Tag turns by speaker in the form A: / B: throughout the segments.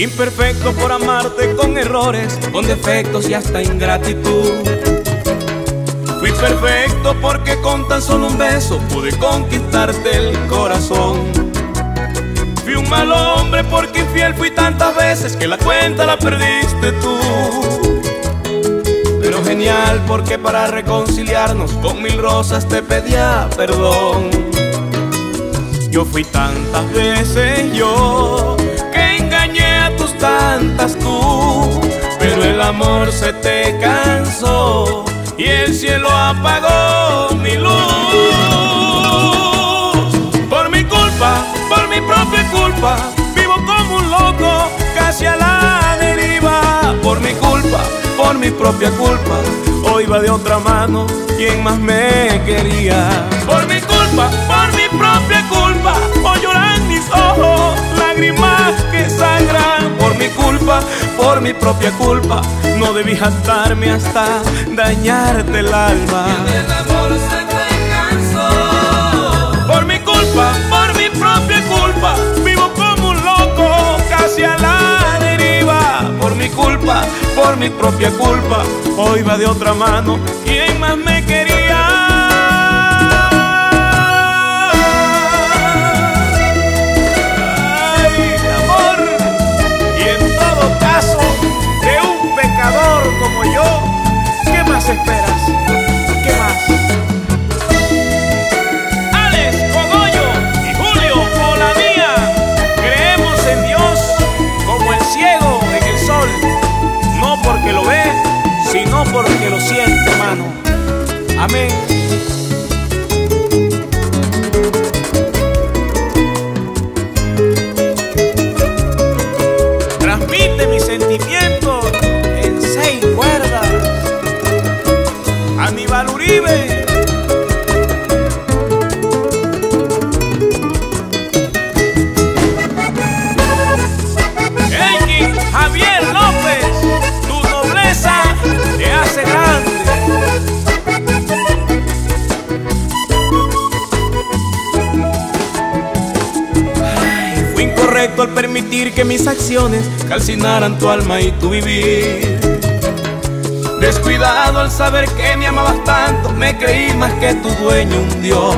A: Imperfecto por amarte con errores, con defectos y hasta ingratitud. Fui perfecto porque con tan solo un beso pude conquistarte el corazón. Fui un mal hombre porque infiel fui tantas veces que la cuenta la perdiste tú. Pero genial porque para reconciliarnos con mil rosas te pedía perdón. Yo fui tantas veces yo a tus tantas tú, pero el amor se te cansó y el cielo apagó mi luz. Por mi culpa, por mi propia culpa, vivo como un loco, casi a la deriva. Por mi culpa, por mi propia culpa, hoy va de otra mano quien más me quería. Por mi culpa, por mi propia culpa, mi propia culpa, no debí jactarme hasta dañarte el alma. Por mi culpa, por mi propia culpa, vivo como un loco, casi a la deriva. Por mi culpa, por mi propia culpa, hoy va de otra mano. ¿Quién más me quería? Amén. Transmite mis sentimientos en seis cuerdas. Aníbal Uribe. Permitir que mis acciones calcinaran tu alma y tu vivir. Descuidado al saber que me amabas tanto, me creí más que tu dueño un Dios.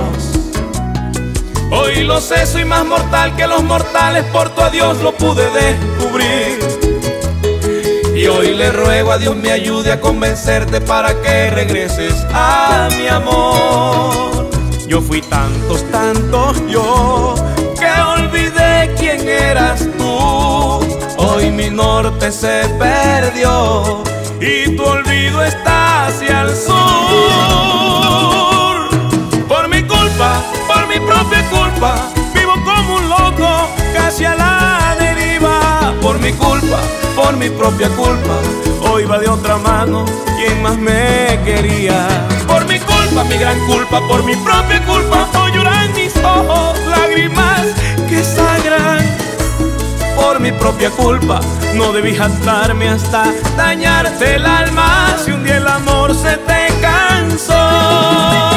A: Hoy lo sé, soy más mortal que los mortales, por tu adiós lo pude descubrir. Y hoy le ruego a Dios me ayude a convencerte para que regreses a mi amor. Yo fui tantos, tantos yo, norte se perdió y tu olvido está hacia el sur. Por mi culpa, por mi propia culpa, vivo como un loco, casi a la deriva. Por mi culpa, por mi propia culpa, hoy va de otra mano quien más me quería. Por mi culpa, mi gran culpa, por mi propia culpa, propia culpa. No debí jactarme hasta dañarte el alma. Si un día el amor se te cansó,